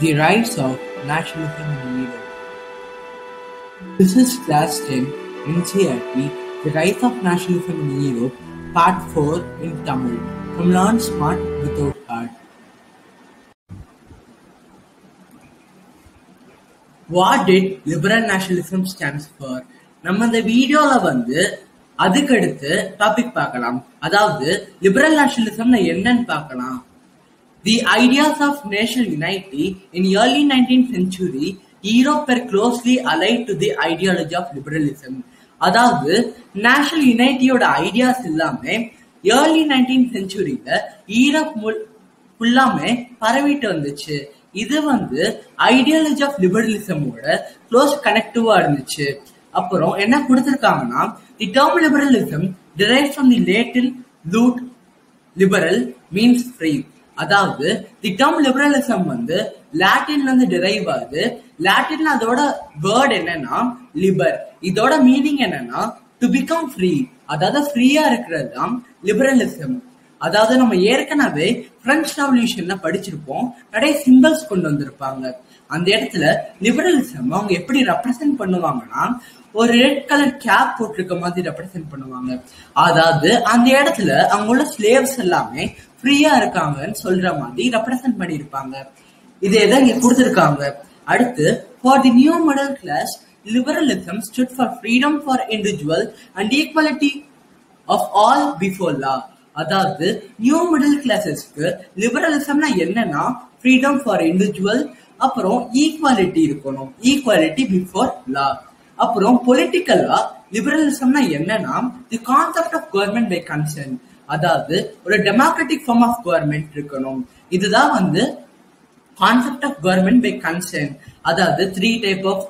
The Rise of Nationalism in Europe. This is Class 10 NCRT The Rise of Nationalism in Europe, Part 4 in Tamil from Learn Smart Without Hard. What did liberal nationalism stands for? நம்ம இந்த வீடியோல வந்து அதுக்கடுத்து topic பார்க்கலாம் அதாவது liberal நேஷனலிசம்னா என்னன்னு பார்க்கலாம் The ideas of national unity in early 19th century Europe were closely allied to the ideology of liberalism. அதாவது நேஷனல் யுனைட்டியோட ஐடியாஸ் எல்லாமே ஏர்லி நைன்டீன் செஞ்சுரியில ஈரோப் ஃபுல்லாமே பரவிட்டு வந்துச்சு. இது வந்து ஐடியாலஜி ஆஃப் லிபரலிசமோட க்ளோஸ் கனெக்டிவா இருந்துச்சு. அப்புறம் என்ன கொடுத்துருக்காங்கன்னா the term liberalism derive from the Latin root liberal means free அதாவது தி டேர்ம் லிபரலிசம் வந்து லாட்டின்ல இருந்து டிரைவ் ஆகுது. லாட்டின்ல அதோட வேர்ட் என்னன்னா லிபர் இதோட மீனிங் என்னன்னா டு பிகம் ஃப்ரீ அதாவது ஃப்ரீயா இருக்கிறது தான் லிபரலிசம் அதாவது நம்ம ஏற்கனவே பிரெஞ்சு ரெவல்யூஷன்ல படிச்சிருப்போம். நிறைய சிம்பிள்ஸ் கொண்டு வந்திருப்பாங்க. அந்த இடத்துல லிபரலிசம் அவங்க எப்படி ரெப்ரசென்ட் பண்ணுவாங்கன்னா ஒரு ரெட் கலர் கேப் போட்டிருக்க மாதிரி ரெப்ரசென்ட் பண்ணுவாங்க. அதாவது அந்த இடத்துல அவங்க உள்ள ஸ்லேவ்ஸ் எல்லாமே ஃப்ரீயா இருக்காங்கன்னு சொல்ற மாதிரி ரெப்ரசென்ட் பண்ணியிருப்பாங்க. இதே தான் இங்க கொடுத்துருக்காங்க. அடுத்து for the new middle class liberalism stood for freedom for individual and equality of all before law அதாவது நியூ மிடில் கிளாஸஸ்க்கு லிபரலிசம்னா என்னன்னா ஃப்ரீடம் ஃபார் இண்டிவிஜுவல் அப்புறம் ஈக்குவாலிட்டி இருக்கணும். ஈக்குவாலிட்டி பிஃபோர் லா அப்புறம் பொலிட்டிக்கலா லிபரலிசம்னா என்னன்னா the concept of government by consent அதாவது ஒரு டெமோக்ராட்டிக் ஃபார்ம் ஆஃப் கவர்மெண்ட் இருக்கணும். இதுதான் வந்து concept of government by concern அதாவது த்ரீ டைப் ஆஃப்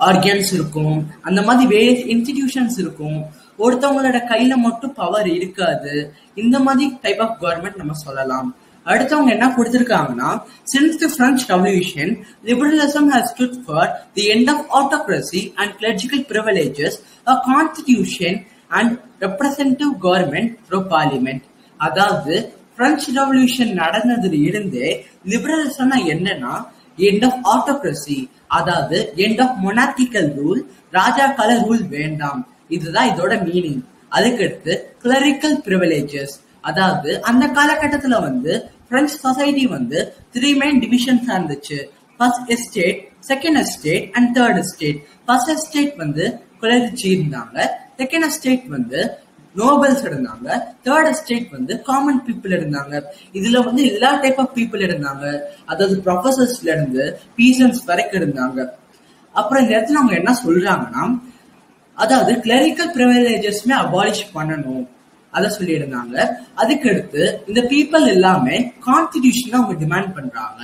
ஆர்கன்ஸ் இருக்கும். அந்த மாதிரி வேரியஸ் இன்ஸ்டிடியூஷன்ஸ் இருக்கும். ஒருத்தவங்களோட கையில மட்டும் பவர் இருக்காது. இந்த மாதிரி டைப் ஆஃப் கவர்மெண்ட் நம்ம சொல்லலாம். அடுத்தவங்க என்ன கொடுத்திருக்காங்கன்னா since the French revolution liberalism has stood for the end of autocracy and clerical privileges a constitution and representative government through parliament அதாவது பிரெஞ்சு ரெவல்யூஷன் நடந்ததுல இருந்தே லிபரலிசம்னா என்னன்னா எண்ட் ஆஃப் ஆட்டோக்ரஸி அதாவது எண்ட் ஆஃப் மொனார்கிக்கல் ரூல் ராஜாக்கால rule வேண்டாம். இதுதான் இதோட மீனிங் அதுக்கடுத்து கிளரிக்கல் ப்ரிவிலேஜஸ் அதாவது அந்த காலகட்டத்துல வந்து பிரெஞ்சு சொசைட்டி வந்து த்ரீ மெயின் டிவிஷன்ஸ் இருந்துச்சு. First estate second estate and third estate first estate வந்து குளர்ச்சி இருந்தாங்க. செகண்ட் எஸ்டேட் வந்து நோபல்ஸ் இருந்தாங்க. தேர்ட் எஸ்டேட் வந்து காமன் பீப்புள் இருந்தாங்க. இதுல வந்து எல்லா டைப் ஆஃப் பீப்புள் இருந்தாங்க. அதாவது ப்ரொஃபசர்ஸ்ல இருந்து பீசன்ஸ் வரைக்கும் இருந்தாங்க. அப்புறம் இந்த இடத்துல அவங்க என்ன சொல்றாங்கன்னா அதாவது கிளரிக்கல் ப்ரிவிலேஜஸ்மே அபாலிஷ் பண்ணணும். அத சொல்லியிருந்தாங்க. அதுக்கடுத்து இந்த பீப்புள் எல்லாமே கான்ஸ்டிடியூஷன் அவங்க டிமாண்ட் பண்றாங்க.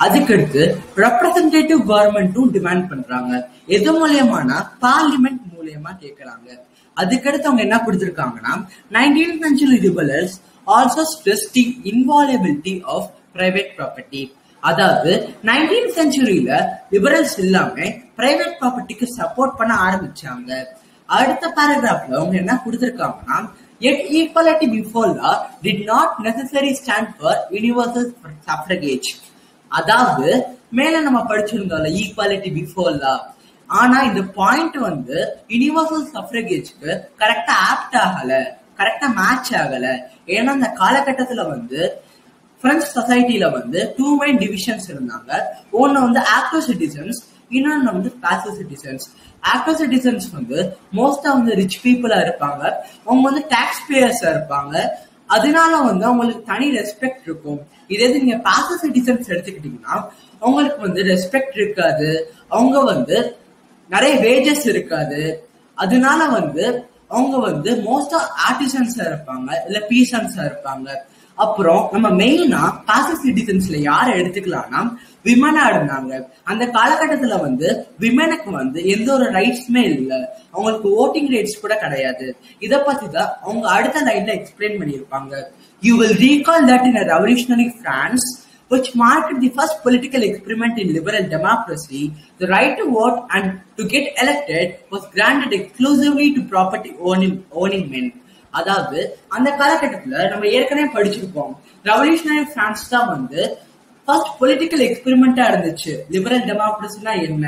அதுக்கடுத்து ரெப்ரசன்டேட்டிவ் கவர்மெண்ட்டும் டிமாண்ட் பண்றாங்க. எது மூலியமானா பார்லிமெண்ட் மூலியமா கேட்கறாங்க அதுக்கடுத்து அவங்க என்ன கொடுத்திருக்காங்கன்னா nineteen century liberals also stress the inviolability of private property அதாவது நைன்டீன் சென்ச்சுரியில லிபரல்ஸ் எல்லாமே பிரைவேட் ப்ராப்பர்ட்டிக்கு சப்போர்ட் பண்ண ஆரம்பிச்சாங்க. அடுத்த பேராகிராஃப்ல அவங்க என்ன கொடுத்திருக்காங்கன்னா Yet equality before law did not necessarily stand for universal suffragage. அதாவது மேல நம்ம படிச்சிருந்தோம்ல ஈக்குவாலிட்டி பிஃபோர் லா ஆனா இந்த பாயிண்ட் வந்து யூனிவர்சல் சஃப்ரகேஜ்க்கு கரெக்டா ஆப்ட் ஆகல கரெக்டா மேட்ச் ஆகல. ஏன்னா அந்த காலகட்டத்துல வந்து பிரெஞ்சு சொசைட்டில வந்து டூ மெயின் டிவிஷன்ஸ் இருந்தாங்க. ஒன்னு வந்து ஆக்டிவ் சிட்டிசன்ஸ் இன்னொன்னு வந்து பேசிவ் சிட்டிசன்ஸ் ஆக்டிவ் சிட்டிசன்ஸ் வந்து மோஸ்டா வந்து ரிச் பீப்புளா இருப்பாங்க. அவங்க வந்து டாக்ஸ் பேயர்ஸா இருப்பாங்க. அதனால வந்து அவங்களுக்கு தனி ரெஸ்பெக்ட் இருக்கும். இதே நீங்க பேசிவ் சிட்டிசன்ஸ் எடுத்துக்கிட்டீங்கன்னா அவங்களுக்கு வந்து ரெஸ்பெக்ட் இருக்காது. அவங்க வந்து நிறைய வேஜஸ் இருக்காது. அதனால வந்து அவங்க வந்து மோஸ்டா ஆர்டிசன்ஸா இருப்பாங்க இல்ல பீசன்ஸா இருப்பாங்க. அப்புறம் நம்ம மெயினா பாசிவ் சிட்டிசன்ஸ்ல யார எடுத்துக்கலாம்னா விமனா இருந்தாங்க. அந்த காலகட்டத்துல வந்து விமனுக்கு வந்து எந்த ஒரு ரைட்ஸுமே இல்ல. அவங்களுக்கு ஓட்டிங் ரைட்ஸ் கூட கிடையாது. இத பத்தி தான் அவங்க அடுத்த லைன்ல எக்ஸ்பிளைன் பண்ணியிருப்பாங்க. You will recall that in revolutionary France which marked the first political experiment in liberal democracy, the right to vote and to get elected was granted exclusively to property owning, owning men. அதாவது அந்த காலகட்டத்துல நம்ம ஏற்கனவே படிச்சிருப்போம் revolutionary France தான் வந்து first political எக்ஸ்பெரிமெண்டா இருந்துச்சு liberal டெமோக்ரஸினா என்ன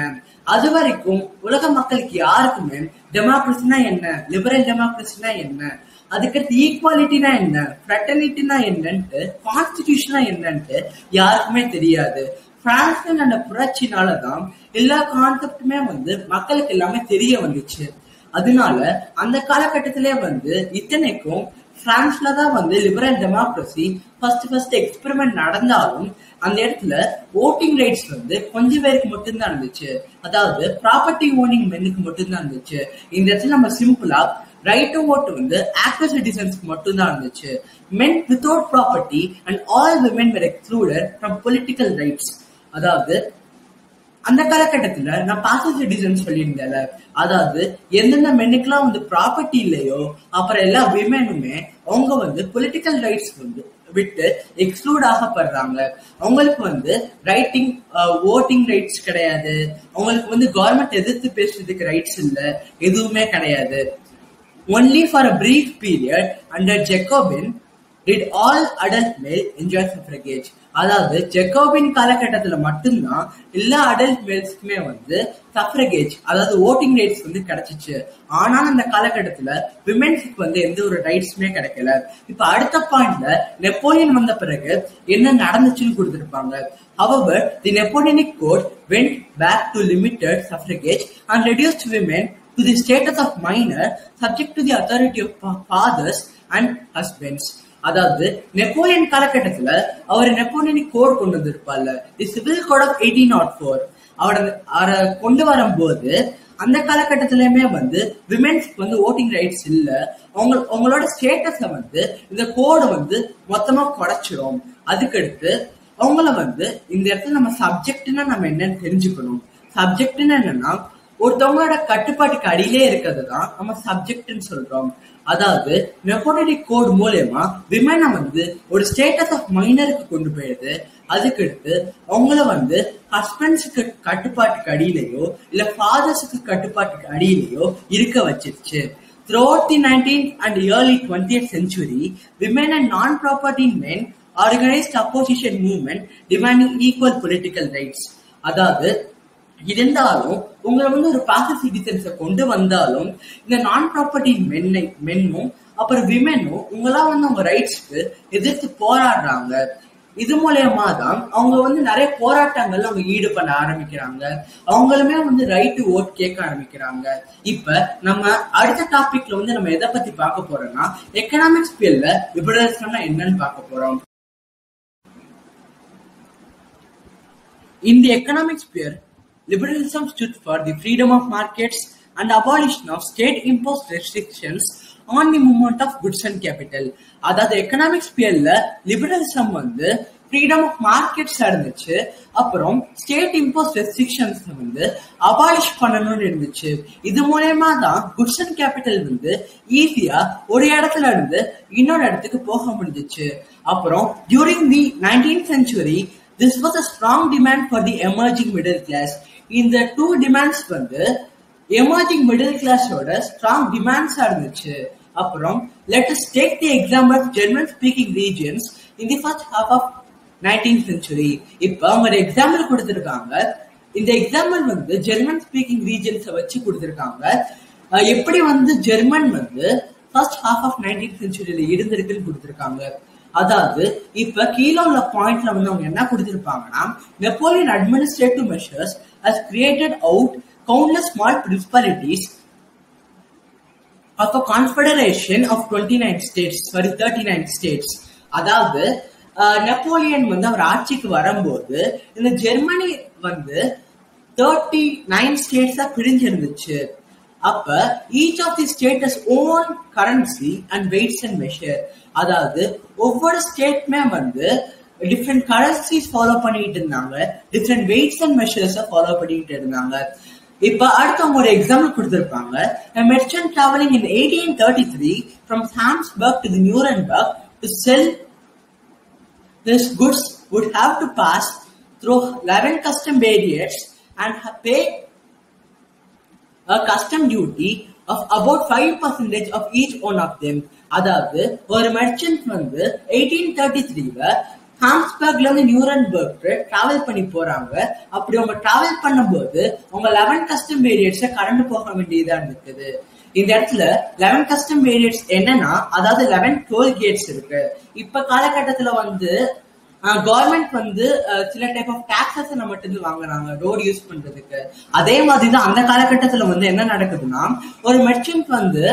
அது வரைக்கும் உலக மக்களுக்கு யாருக்குமே டெமோக்ரஸினா என்ன லிபரல் டெமோக்ரஸினா என்ன அதுக்கடுத்து ஈக்குவாலிட்டினா என்ன? ஃப்ரெட்டர்னிட்டினா என்னன்ட்டு கான்ஸ்டிடியூஷனா என்னன்ட்டு யாருக்குமே தெரியாது. பிரான்ஸ்ல அந்த புரட்சினாலதான் எல்லா கான்செப்டுமே வந்து மக்களுக்கு எல்லாமே தெரிய வந்துச்சு. அதனால அந்த காலகட்டத்திலே வந்து இத்தனைக்கும் பிரான்ஸ்ல தான் வந்து liberal democracy first first experiment நடந்தாலும் அந்த இடத்துல ஓட்டிங் ரைட்ஸ் வந்து கொஞ்சம் பேருக்கு மட்டும்தான் இருந்துச்சு. அதாவது ப்ராப்பர்ட்டி ஓனிங் மென்னுக்கு மட்டும்தான் இருந்துச்சு. இந்த இடத்துல நம்ம சிம்பிளா ரைட் டு ஓட் வந்து ஆக்டிவ் சிட்டிசன்ஸ்க்கு மட்டும்தான் இருந்துச்சு. Men without property and all women were excluded from political rights அதாவது அந்த காலகட்டத்துல நான் பாசிவ் சிட்டிசன் சொல்லியிருந்தேன்ல. அதாவது எந்தெந்த மென்னுக்கெல்லாம் வந்து ப்ராப்பர்ட்டி இல்லையோ அப்புறம் எல்லா விமெனுமே அவங்க வந்து பொலிட்டிக்கல் ரைட்ஸ் வந்து விட்டு எக்ஸ்க்ளூட் ஆகப்படுறாங்க. அவங்களுக்கு வந்து ரைட்டிங் ஓட்டிங் ரைட்ஸ் கிடையாது. அவங்களுக்கு வந்து கவர்மெண்ட் எதிர்த்து பேசுறதுக்கு ரைட்ஸ் இல்லை. எதுவுமே கிடையாது. Only for a brief period under Jacobin did all adult male enjoy suffrage அதாவது ஜெக்கோபின் காலகட்டத்தில் மட்டும்தான் எல்லா அடல்ட் மேல்ஸ்க்குமே வந்து சஃப்ரகேஜ் அதாவது ஓட்டிங் ரைட்ஸ் வந்து கிடைச்சிச்சு. ஆனாலும் அந்த காலகட்டத்தில் விமென்ஸ்க்கு வந்து எந்த ஒரு ரைட்ஸுமே கிடைக்கல. இப்ப அடுத்த பாயிண்ட்ல நெப்போலியன் வந்த பிறகு என்ன நடந்துச்சுன்னு கொடுத்துருப்பாங்க. However, the Napoleonic Code went back to limited suffragage and reduced women to the status of minor subject to the authority of fathers and husbands. அதாவது நெப்போலியன் காலகட்டத்துல அவர் நெப்போலியனிக் கோட் கொண்டு வந்திருப்பார்ல. The civil code of eighteen naught four அவரை அவரை கொண்டு வரும்போது அந்த காலகட்டத்திலயுமே வந்து விமென்ஸ்க்கு வந்து ஓட்டிங் ரைட்ஸ் இல்ல. அவங்க அவங்களோட ஸ்டேட்டஸ வந்து இந்த கோடை வந்து மொத்தமா குறைச்சிடும் அதுக்கடுத்து அவங்கள வந்து இந்த இடத்துல நம்ம சப்ஜெக்ட்னா நம்ம என்னன்னு தெரிஞ்சுக்கணும். சப்ஜெக்ட்னா என்னன்னா ஒருத்தவங்களோட கட்டுப்பாட்டுக்கு அடியிலே இருக்கிறது தான் நம்ம சப்ஜெக்ட்னு சொல்றோம். அதாவது நெப்போலிட்டிக் கோட் மூலயமா விமனை வந்து ஒரு ஸ்டேட்டஸ் ஆஃப் மைனருக்கு கொண்டு போயிடுது. அதுக்கடுத்து அவங்கள வந்து ஹஸ்பண்ட்ஸுக்கு கட்டுப்பாட்டுக்கு அடியிலையோ இல்ல ஃபாதர்ஸுக்கு கட்டுப்பாட்டுக்கு அடியிலையோ இருக்க வச்சிருச்சு. Throughout the 19th and early 20th century, women and non property men organised opposition movement demanding equal political rights அதாவது இருந்தாலும் உங்களை வந்து ஒரு பாசிவ் சிட்டிசன்ஸை கொண்டு வந்தாலும் இந்த நான் ப்ராப்பர்ட்டி மென்னை மென்னும் அப்புறம் விமெனும் உங்களா வந்து அவங்க ரைட்ஸ்க்கு எதிர்த்து போராடுறாங்க. இது மூலயமா தான் அவங்க வந்து நிறைய போராட்டங்கள்ல அவங்க ஈடுபட ஆரம்பிக்கிறாங்க. அவங்களுமே வந்து ரைட் ஓட் கேட்க ஆரம்பிக்கிறாங்க. இப்ப நம்ம அடுத்த டாபிக்ல வந்து நம்ம எதை பத்தி பார்க்க போறோம்னா எக்கனாமிக்ஸ் பியல்ல லிபரலிசம்னா என்னன்னு பார்க்க போறோம். இந்த economics sphere liberalism stood for the freedom of markets and abolition of state-imposed restrictions on the movement of goods and capital அதாவது எக்கனாமிக் ஸ்பியர்ல லிபரலிசம் வந்து ஃப்ரீடம் ஆஃப் மார்க்கெட்ஸ் இருந்துச்சு அப்புறம் ஸ்டேட் இம்போஸ் ரெஸ்ட்ரிக்ஷன்ஸ் வந்து அபாலிஷ் பண்ணணும்னு இருந்துச்சு. இது மூலயமா தான் குட்ஸ் அண்ட் கேபிட்டல் வந்து ஈஸியா ஒரு இடத்துல இருந்து இன்னொரு இடத்துக்கு போக முடிஞ்சிச்சு. அப்புறம் during the nineteen century this was a strong demand for the emerging middle class இந்த டூ டிமாண்ட்ஸ் வந்து எமர்ஜிங் மிடில் கிளாஸோட ஸ்ட்ராங் டிமாண்ட்ஸா இருந்துச்சு. அப்புறம் let us take the example of German speaking regions in the first half of nineteen century இப்ப அவங்க ஒரு example கொடுத்திருக்காங்க. இந்த எக்ஸாம்பிள் வந்து ஜெர்மன் ஸ்பீக்கிங் ரீஜன்ஸை வச்சு கொடுத்திருக்காங்க. எப்படி வந்து ஜெர்மன் வந்து ஃபர்ஸ்ட் ஹாஃப் ஆஃப் நைன்டீன் சென்ச்சுரியில இருந்திருக்குன்னு கொடுத்திருக்காங்க. அதாவது இப்ப கீழே உள்ள பாயிண்ட்ல வந்து அவங்க என்ன கொடுத்திருப்பாங்கன்னா Napoleon administrative measures has created out countless small principalities of a confederation of twenty nine states sorry thirty nine states அதாவது நெப்போலியன் வந்து அவர் ஆட்சிக்கு வரும்போது இந்த ஜெர்மனி வந்து தேர்ட்டி நைன் ஸ்டேட்ஸா பிரிஞ்சிருந்துச்சு. அப்ப each of the states own currency and weights and measure அதாவது ஒவ்வொரு ஸ்டேட்மே வந்து டிஃப்ரெண்ட் கரன்சிஸ் ஃபாலோ பண்ணிட்டு இருந்தாங்க. Different weights and measures follow பண்ணிட்டு இருந்தாங்க. இப்ப அடுத்தவங்க ஒரு எக்ஸாம்பிள் கொடுத்திருப்பாங்க. Merchant travelling in eighteen thirty three from Hamburg to Nuremberg to sell this goods would have to pass through eleven custom barriers and pay a custom duty of about five percentage of each one of them அதாவது ஒரு merchant வந்து eighteen thirty த்ரீல ஹாம்ஸ்பர்க்ல இருந்து Nuremberg travel பண்ணி போறாங்க. அப்படி அவங்க travel பண்ணும்போது அவங்க லெவன் கஸ்டம் வேரியட்ஸ கடந்து போக வேண்டியதா இருக்குது இந்த இடத்துல லெவன் கஸ்டம் வேரியட்ஸ் என்னன்னா அதாவது லெவன் டோல் கேட்ஸ் இருக்கு. இப்ப காலகட்டத்துல வந்து கவர்மெண்ட் வந்து சில டைப் ஆஃப் டாக்ஸஸ் நம்ம இருந்து வாங்குறாங்க ரோடு யூஸ் பண்றதுக்கு. அதே மாதிரி தான் அந்த காலகட்டத்துல வந்து என்ன நடக்குதுன்னா ஒரு மெர்ச்சன்ட் வந்து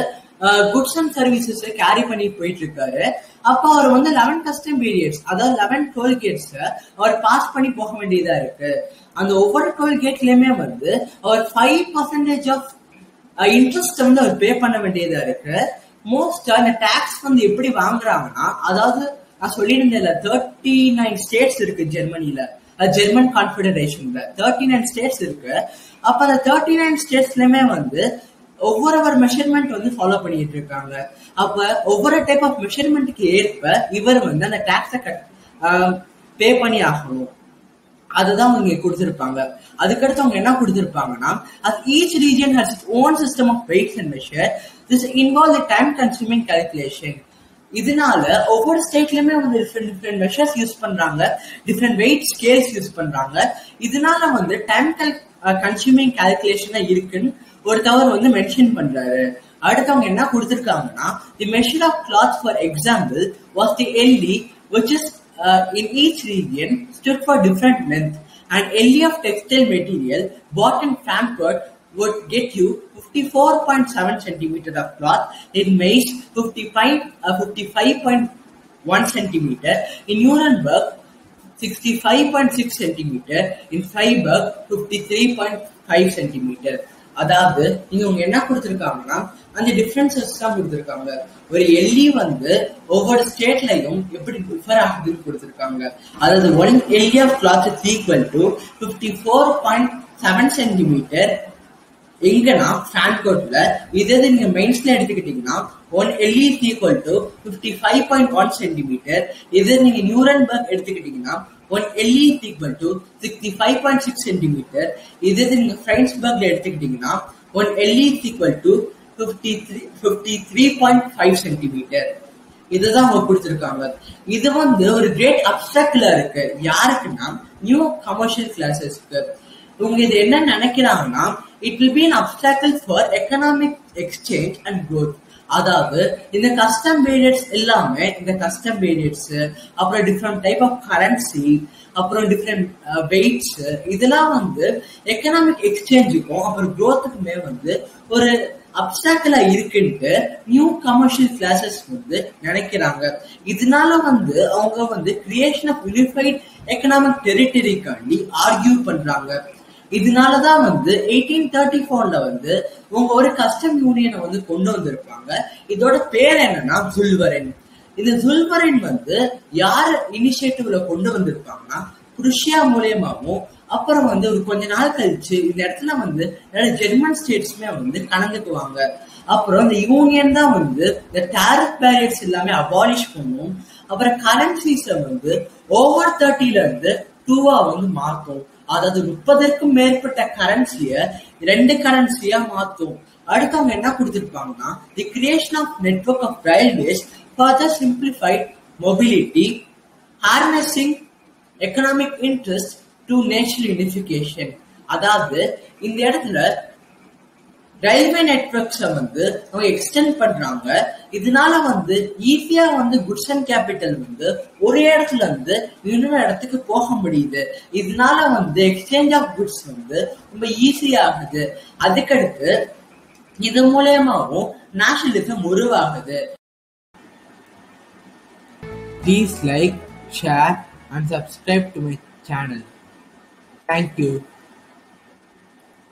குட்ஸ் அண்ட் சர்வீசஸ் கேரி பண்ணி போயிட்டு இருக்காரு அப்போ அவர் வந்து லெவன் கஸ்டம் பீரியட்ஸ் அதாவது லெவன் டோல் கேட்ஸ் அவர் பாஸ் பண்ணி போக வேண்டியதா இருக்கு. அந்த ஒவ்வொரு டோல் கேட்லயுமே வந்து அவர் ஃபைவ் பர்சன்டேஜ் ஆஃப் இன்ட்ரெஸ்ட் வந்து அவர் பே பண்ண வேண்டியதா இருக்கு. மோஸ்ட் அந்த டாக்ஸ் வந்து எப்படி வாங்குறாங்கன்னா அதாவது நான் சொல்லியிருந்தேன்ல தேர்ட்டி நைன் ஸ்டேட்ஸ் இருக்கு ஜெர்மனில. ஜெர்மன் கான்ஃபெடரேஷன்ல தேர்ட்டி நைன் ஸ்டேட்ஸ் இருக்கு. அப்ப அந்த தேர்ட்டி நைன் ஸ்டேட்ஸ்லயுமே வந்து ஒவ்வொரு ஒரு மெஷர்மெண்ட் வந்து ஃபாலோ பண்ணிட்டு இருக்காங்க. அப்ப ஒவ்வொரு டைப் ஆஃப் மெஷர்மெண்ட்டுக்கு ஏற்ப இவர் வந்து அந்த டாக்ஸை பே பண்ணி ஆகணும். அதுதான் அவங்க கொடுத்திருப்பாங்க. அதுக்கடுத்து அவங்க என்ன கொடுத்திருப்பாங்கன்னா அது each region has own system of of and measure this involve involve time consuming calculation இதனால ஒவ்வொரு ஸ்டேட்லயுமே வந்து டிஃப்ரெண்ட் டிஃப்ரெண்ட் மெஷர்ஸ் யூஸ் பண்றாங்க. டிஃப்ரெண்ட் வெயிட் ஸ்கேல்ஸ் யூஸ் பண்றாங்க. இதனால வந்து டைம் கன்சியூமிங் கால்குலேஷனா இருக்குன்னு ஒரு தவறு வந்து மென்ஷன் பண்றாரு. அடுத்தவங்க என்ன கொடுத்துருக்காங்கன்னா the measure of cloth for example was the ell which is in each region region for different length and ell of textile material but in in would get you 54.7 centimeter of cloth. In Mainz, 55, uh, 55.1 centimeter. In Nuremberg, 65.6 centimeter. In Freiburg, 53.5 centimeter. அதாவது நீங்க உங்க என்ன கொடுத்திருக்காங்கன்னா அந்த differences தான் கொடுத்திருக்காங்க ஒரு எல்லி வந்து ஒவ்வொரு ஸ்டேட்லயும் எப்படி டிஃபர் ஆகுதுன்னு கொடுத்திருக்காங்க அதாவது one ell of cloth is equal to fifty four point seven centimetre எங்கன்னா பிரான்கோட்ல இதே இது நீங்க மெயின்ஸ்ல எடுத்துக்கிட்டீங்கன்னா one ell equal to fifty five point one centimetre இதே நீங்க நியூரன்பர்க் எடுத்துக்கிட்டீங்கன்னா one ell equal to sixty five point six centimetre இதே இது நீங்க பிரான்ஸ்பர்க்ல எடுத்துக்கிட்டீங்கன்னா one ell equal to fifty three fifty three point five centimetre இதுதான் அவங்க கொடுத்துருக்காங்க. இது வந்து ஒரு கிரேட் அப்சக்ட்ல இருக்கு. யாருக்குன்னா நியூ கமர்ஷியல் கிளாஸஸ்க்கு இவங்க இது என்ன நினைக்கிறாங்கன்னா it will be an obstacle for economic exchange and growth. அதாவது இந்த கஸ்டம் பீரியட்ஸ் எல்லாமே இந்த கஸ்டம் பீரியட்ஸ் அப்புறம் டிஃப்ரெண்ட் டைப் ஆஃப் கரன்சி அப்புறம் டிஃப்ரெண்ட் வெயிட்ஸ் uh, இதெல்லாம் வந்து எக்கனாமிக் எக்ஸ்சேஞ்சுக்கும் அப்புறம் குரோத்துக்குமே வந்து ஒரு அப்டிராக்டலா இருக்குன்ட்டு நியூ கமர்ஷியல் கிளாஸஸ் வந்து நினைக்கிறாங்க. இதனால வந்து அவங்க வந்து கிரியேஷன் ஆஃப் யூனிஃபைட் எக்கனாமிக் டெரிட்டரிக்காண்டி ஆர்கியூ பண்றாங்க. இதனாலதான் வந்து எயிட்டீன் தேர்ட்டி ஃபோர்ல வந்து உங்க ஒரு கஸ்டம் யூனியனை வந்து கொண்டு வந்திருப்பாங்க. இதோட பேர் என்னன்னா ஜுல்வரின் இந்த ஜுல்வரின் வந்து யார் இனிஷியேட்டிவ்ல கொண்டு வந்திருப்பாங்கன்னா குருஷியா மூலியமாவும் அப்புறம் வந்து ஒரு கொஞ்ச நாள் கழிச்சு இந்த இடத்துல வந்து நிறைய ஜெர்மன் ஸ்டேட்ஸ்மே வந்து கலந்துக்குவாங்க. அப்புறம் இந்த யூனியன் தான் வந்து இந்த டேரிஃப் பேரியட்ஸ் எல்லாமே அபாலிஷ் பண்ணும். அப்புறம் கரன்சிஸ வந்து ஓவர் தேர்ட்டில இருந்து டூவா வந்து மாத்தும் அதாவது முப்பதற்கும் மேற்பட்ட கரன்சிய ரெண்டு கரன்சியா மாத்தும் அடுத்து அவங்க என்ன கொடுத்திருப்பாங்கன்னா the creation of network of railways further simplified mobility harnessing economic interest to national unification அதாவது இந்த இடத்துல ரயில்வே நெட்ஒர்க்ஸ வந்து அவங்க எக்ஸ்டெண்ட் பண்றாங்க இதனால வந்து ஈஸியா வந்து குட்ஸ் அண்ட் கேபிட்டல் வந்து ஒரே இடத்துல இருந்து இன்னொரு இடத்துக்கு போக முடியுது இதனால வந்து எக்ஸ்சேஞ்ச் ஆஃப் குட்ஸ் வந்து ரொம்ப ஈஸியாகுது அதுக்கடுத்து இது மூலயமாவும் நேஷனலிசம் உருவாகுது Please like, share and subscribe to my channel. Thank you.